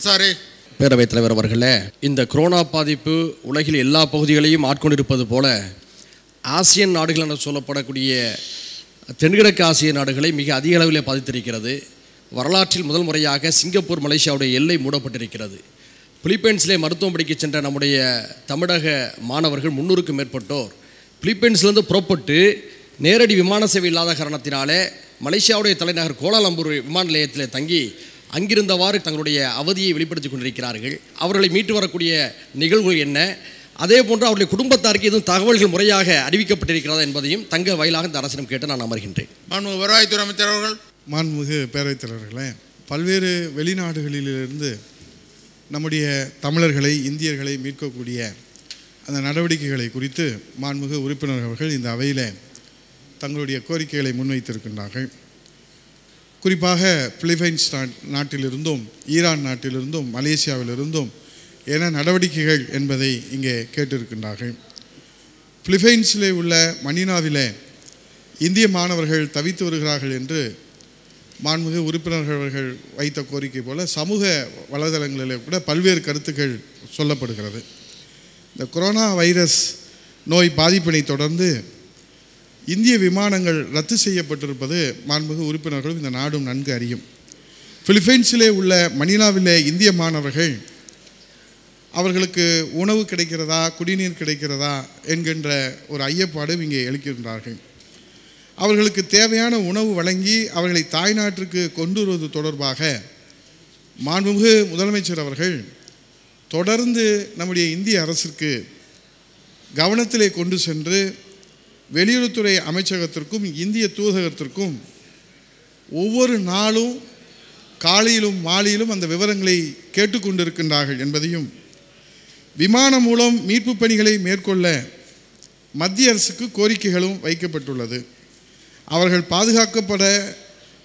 Sorry. பேரவைத் தலைவர் அவர்களே இந்த கொரோனா பாதிப்பு உலகில் எல்லா பகுதிகளையும் ஆட்கொண்டிருப்பது போல ஆசியன் நாடுகள் என சொல்லப்படக்கூடிய தென்கிழக்கு ஆசிய நாடுகளை மிக அதிக அளவில் பாதித்திருக்கிறது. வரலாற்றில் முதல் முறையாக சிங்கப்பூர் மலேசியாவுடைய எல்லை மூடப்பட்டிருக்கிறது. பிலிப்பைன்ஸிலே மருத்துவம் படிக்க சென்ற நம்முடைய தமிழக மாணவர்கள் முன்னூறுக்கும் மேற்பட்டோர் பிலிப்பைன்ஸ்லேருந்து புறப்பட்டு நேரடி விமான சேவை இல்லாத காரணத்தினாலே மலேசியாவுடைய தலைநகர் கோலாலம்பூர் விமான நிலையத்தில் தங்கி அங்கிருந்தவாறு தங்களுடைய அவதியை வெளிப்படுத்திக் கொண்டிருக்கிறார்கள். அவர்களை மீட்டு வரக்கூடிய நிகழ்வுகள் என்ன? அதே போன்று அவருடைய குடும்பத்தாருக்கு எதுவும் தகவல்கள் முறையாக அறிவிக்கப்பட்டிருக்கிறதா என்பதையும் தங்க வயலாக இந்த அரசிடம் கேட்டு நான் அமர்கின்றேன். மாண்பு வருவாய்த்துறை அமைச்சர் அவர்கள். மாண்புமிகு பேரவைத் தலைவர்களே பல்வேறு வெளிநாடுகளிலிருந்து நம்முடைய தமிழர்களை இந்தியர்களை மீட்கக்கூடிய அந்த நடவடிக்கைகளை குறித்து மாண்புமிகு உறுப்பினர் அவர்கள் இந்த அவையில் தங்களுடைய கோரிக்கைகளை முன்வைத்திருக்கின்றார்கள். குறிப்பாக பிலிப்பைன்ஸ் நாட்டிலிருந்தும் ஈரான் நாட்டிலிருந்தும் மலேசியாவிலிருந்தும் என்ன நடவடிக்கைகள் என்பதை இங்கே கேட்டிருக்கின்றார்கள். பிலிப்பைன்ஸிலே உள்ள மணினாவிலே இந்திய மாணவர்கள் தவித்து வருகிறார்கள் என்று மாண்புமிகு உறுப்பினர்கள் அவர்கள் வைத்த கோரிக்கை போல சமூக வலைதளங்களிலே கூட பல்வேறு கருத்துக்கள் சொல்லப்படுகிறது. இந்த கொரோனா வைரஸ் நோய் பாதிப்பினை தொடர்ந்து இந்திய விமானங்கள் ரத்து செய்யப்பட்டிருப்பது மாண்புமிகு உறுப்பினர்களும் இந்த நாடும் நன்கு அறியும். பிலிப்பைன்ஸிலே உள்ள மணிலாவிலே இந்திய மாணவர்கள் அவர்களுக்கு உணவு கிடைக்கிறதா குடிநீர் கிடைக்கிறதா என்கின்ற ஒரு ஐயப்பாடு இங்கே எழுக்கின்றார்கள். அவர்களுக்கு தேவையான உணவு வழங்கி அவர்களை தாய்நாட்டிற்கு கொண்டு வருவது தொடர்பாக மாண்புமிகு முதலமைச்சர் அவர்கள் தொடர்ந்து நம்முடைய இந்திய அரசிற்கு கவனத்திலே கொண்டு சென்று வெளியுறவுத்துறை அமைச்சகத்திற்கும் இந்திய தூதகத்திற்கும் ஒவ்வொரு நாளும் காலையிலும் மாலையிலும் அந்த விவரங்களை கேட்டுக்கொண்டிருக்கின்றார்கள் என்பதையும் விமானம் மூலம் மீட்பு பணிகளை மேற்கொள்ள மத்திய அரசுக்கு கோரிக்கைகளும் வைக்கப்பட்டுள்ளது. அவர்கள் பாதுகாக்கப்பட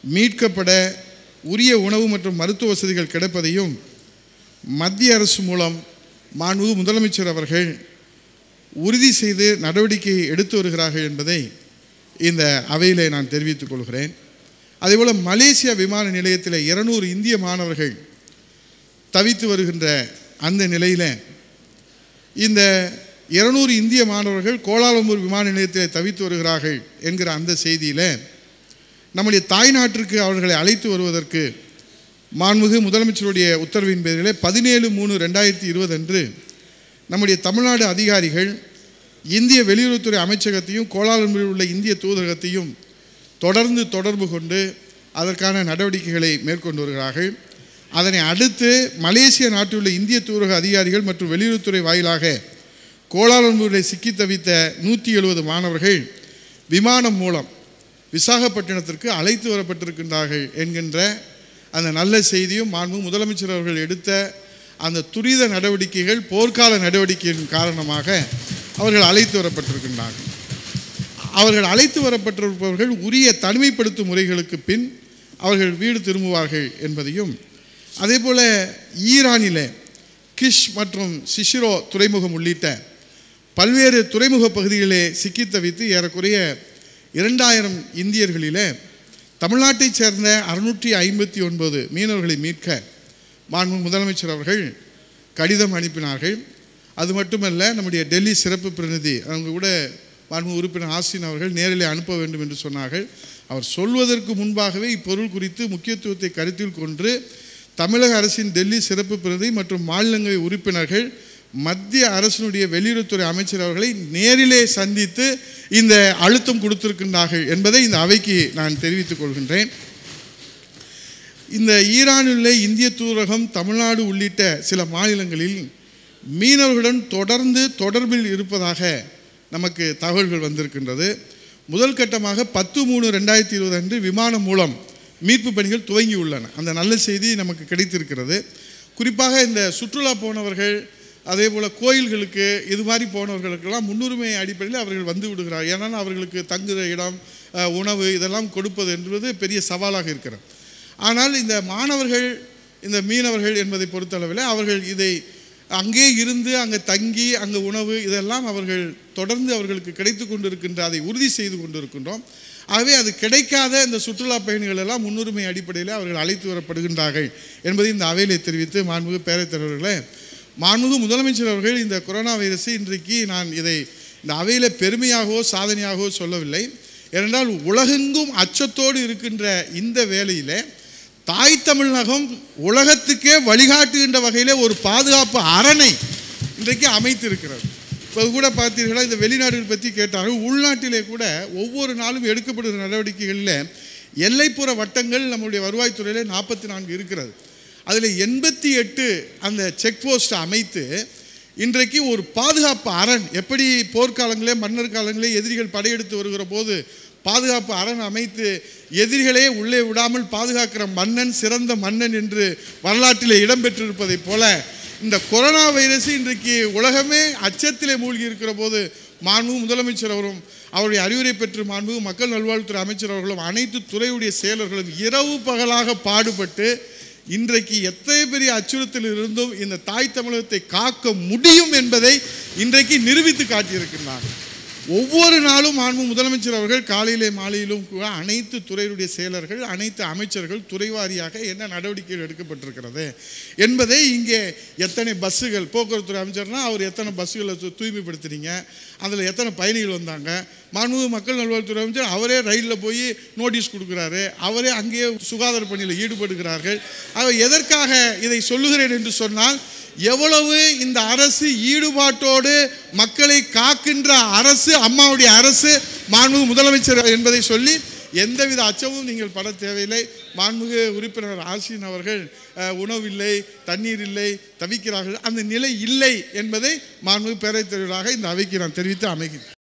மீட்கப்பட உரிய உணவு மற்றும் மருத்துவ வசதிகள் கிடைப்பதையும் மத்திய அரசு மூலம் மாண்பு முதலமைச்சர் அவர்கள் உறுதி செய்து நடவடிக்கை எடுத்து வருகிறார்கள் என்பதை இந்த அவையிலே நான் தெரிவித்துக் கொள்கிறேன். அதேபோல் மலேசியா விமான நிலையத்தில் இருநூறு இந்திய மாணவர்கள் தவித்து வருகின்ற அந்த நிலையில் இந்த இருநூறு இந்திய மாணவர்கள் கோலாலம்பூர் விமான நிலையத்தில் தவித்து வருகிறார்கள் என்கிற அந்த செய்தியில் நம்முடைய தாய்நாட்டிற்கு அவர்களை அழைத்து வருவதற்கு மாண்புமிகு முதலமைச்சருடைய உத்தரவின் பேரிலே பதினேழு மூணு ரெண்டாயிரத்தி இருபது அன்று நம்முடைய தமிழ்நாடு அதிகாரிகள் இந்திய வெளியுறவுத்துறை அமைச்சகத்தையும் கோலாலம்பூரில் உள்ள இந்திய தூதரகத்தையும் தொடர்ந்து தொடர்பு கொண்டு அதற்கான நடவடிக்கைகளை மேற்கொண்டு வருகிறார்கள். அதனை அடுத்து மலேசிய நாட்டிலுள்ள இந்திய தூதரக அதிகாரிகள் மற்றும் வெளியுறவுத்துறை வாயிலாக கோலாலம்பூரில் சிக்கி தவித்த நூற்றி எழுபது மாணவர்கள் விமானம் மூலம் விசாகப்பட்டினத்திற்கு அழைத்து வரப்பட்டிருக்கின்றார்கள் என்கின்ற அந்த நல்ல செய்தியும் மாண்பு முதலமைச்சர் அவர்கள் எடுத்த அந்த துரித நடவடிக்கைகள் போர்க்கால நடவடிக்கையின் காரணமாக அவர்கள் அழைத்து வரப்பட்டிருக்கின்றார்கள். அவர்கள் அழைத்து வரப்பட்டிருப்பவர்கள் உரிய தனிமைப்படுத்தும் முறைகளுக்கு பின் அவர்கள் வீடு திரும்புவார்கள் என்பதையும் அதே போல் ஈரானில் கிஷ் மற்றும் சிஷிரோ துறைமுகம் உள்ளிட்ட பல்வேறு துறைமுக பகுதிகளிலே சிக்கி தவித்து ஏறக்குறைய இரண்டாயிரம் இந்தியர்களிலே தமிழ்நாட்டைச் சேர்ந்த அறுநூற்றி ஐம்பத்தி ஒன்பது மீனவர்களை மீட்க மாண்பு முதலமைச்சர் அவர்கள் கடிதம் அனுப்பினார்கள். அது மட்டுமல்ல நம்முடைய டெல்லி சிறப்பு பிரதிநிதி அவங்க கூட மாண்பு உறுப்பினர் ஆசின் அவர்கள் நேரிலே அனுப்ப வேண்டும் என்று சொன்னார்கள். அவர் சொல்வதற்கு முன்பாகவே இப்பொருள் குறித்து முக்கியத்துவத்தை கருத்தில் கொண்டு தமிழக அரசின் டெல்லி சிறப்பு பிரதிநிதி மற்றும் மாநிலங்களவை உறுப்பினர்கள் மத்திய அரசினுடைய வெளியுறவுத்துறை அமைச்சர் அவர்களை நேரிலே சந்தித்து இந்த அழுத்தம் கொடுத்திருக்கின்றார்கள் என்பதை இந்த அவைக்கு நான் தெரிவித்துக் கொள்கின்றேன். இந்த ஈரானில் இந்திய தூதரகம் தமிழ்நாடு உள்ளிட்ட சில மாநிலங்களில் மீனவர்களுடன் தொடர்ந்து தொடர்பில் இருப்பதாக நமக்கு தகவல்கள் வந்திருக்கின்றது. முதல் கட்டமாக பத்து மூணு ரெண்டாயிரத்தி இருபது அன்று விமானம் மூலம் மீட்பு பணிகள் துவங்கி உள்ளன. அந்த நல்ல செய்தி நமக்கு கிடைத்திருக்கிறது. குறிப்பாக இந்த சுற்றுலா போனவர்கள் அதே போல் கோயில்களுக்கு இது மாதிரி போனவர்களுக்கெல்லாம் முன்னுரிமை அடிப்படையில் அவர்கள் வந்து விடுகிறார். ஏன்னா அவர்களுக்கு தங்குகிற இடம் உணவு இதெல்லாம் கொடுப்பது என்பது பெரிய சவாலாக இருக்கிறது. ஆனால் இந்த மாணவர்கள் இந்த மீனவர்கள் என்பதை பொறுத்தளவில் அவர்கள் இதை அங்கே இருந்து அங்கே தங்கி அங்கே உணவு இதெல்லாம் அவர்கள் தொடர்ந்து அவர்களுக்கு கிடைத்து கொண்டிருக்கின்ற அதை உறுதி செய்து கொண்டிருக்கின்றோம். ஆகவே அது கிடைக்காத இந்த சுற்றுலா பயணிகள் எல்லாம் முன்னுரிமை அடிப்படையில் அவர்கள் அழைத்து வரப்படுகின்றார்கள் என்பதை இந்த அவையிலே தெரிவித்து மாண்புமிகு பேரத்தலைவர்களே மாண்புமிகு முதலமைச்சர் அவர்கள் இந்த கொரோனா வைரஸை இன்றைக்கு நான் இதை இந்த அவையில் பெருமையாகவோ சாதனையாகவோ சொல்லவில்லை. ஏனென்றால் உலகெங்கும் அச்சத்தோடு இருக்கின்ற இந்த வேலையில் தாய் தமிழகம் உலகத்துக்கே வழிகாட்டுகின்ற வகையிலே ஒரு பாதுகாப்பு அரணை இன்றைக்கு அமைத்திருக்கிறது. இப்போ கூட பார்த்தீர்களா இந்த வெளிநாடுகள் பற்றி கேட்டார்கள். உள்நாட்டிலே கூட ஒவ்வொரு நாளும் எடுக்கப்படுகிற நடவடிக்கைகளில் எல்லைப்புற வட்டங்கள் நம்முடைய வருவாய்த்துறையில் நாற்பத்தி நான்கு இருக்கிறது. அதில் எண்பத்தி எட்டு அந்த செக் போஸ்ட் அமைத்து இன்றைக்கு ஒரு பாதுகாப்பு அரண் எப்படி போர்க்காலங்களே மன்னர் காலங்களே எதிரிகள் படையெடுத்து வருகிற போது பாதுகாப்பு அரண் அமைத்து எதிரிகளே உள்ளே விடாமல் பாதுகாக்கிற மன்னன் சிறந்த மன்னன் என்று வரலாற்றிலே இடம்பெற்றிருப்பதைப் போல இந்த கொரோனா வைரஸ் இன்றைக்கு உலகமே அச்சத்திலே மூழ்கி இருக்கிற போது மாண்பு முதலமைச்சர் அவரும் அவருடைய அறிவுரை பெற்று மாண்பு மக்கள் நல்வாழ்வுத்துறை அமைச்சர் அவர்களும் அனைத்து துறையுடைய செயலர்களும் இரவு பகலாக பாடுபட்டு இன்றைக்கு எத்தனை பெரிய அச்சுறுத்தல் இருந்தும் இந்த தாய் தமிழகத்தை காக்க முடியும் என்பதை இன்றைக்கு நிரூபித்து காட்டியிருக்கின்றார் ஒவ்வொரு நாளும் மாண்பு முதலமைச்சர் அவர்கள் காலையிலே மாலையிலும் கூட அனைத்து துறையுடைய செயலர்கள் அனைத்து அமைச்சர்கள் துறைவாரியாக என்ன நடவடிக்கைகள் எடுக்கப்பட்டிருக்கிறது என்பதை இங்கே எத்தனை பஸ்ஸுகள் போக்குவரத்துறை அமைச்சர்னா அவர் எத்தனை பஸ்ஸுகளை தூ- தூய்மைப்படுத்துறீங்க அதில் எத்தனை பயணிகள் வந்தாங்க மாண்பு மக்கள் நல்வாழ்வுத்துறை அமைச்சர் அவரே ரயிலில் போய் நோட்டீஸ் கொடுக்குறாரு அவரே அங்கேயே சுகாதார பணியில் ஈடுபடுகிறார்கள். அவர் எதற்காக இதை சொல்லுகிறேன் என்று சொன்னால் எவ்வளவு இந்த அரசு ஈடுபாட்டோடு மக்களை காக்கின்ற அரசு அம்மாவுடைய அரசு மாண்புமிகு முதலமைச்சர் என்பதை சொல்லி எந்தவித அச்சமும் நீங்கள் பட தேவையில்லை. மாண்புமிகு உறுப்பினர் ஆசின் அவர்கள் உணவில்லை தண்ணீர் இல்லை தவிக்கிறார்கள். அந்த நிலை இல்லை என்பதை மாண்புமிகு பேரவைத் தலைவராக இந்த அவைக்கு நான் தெரிவித்து அமைகிறேன்.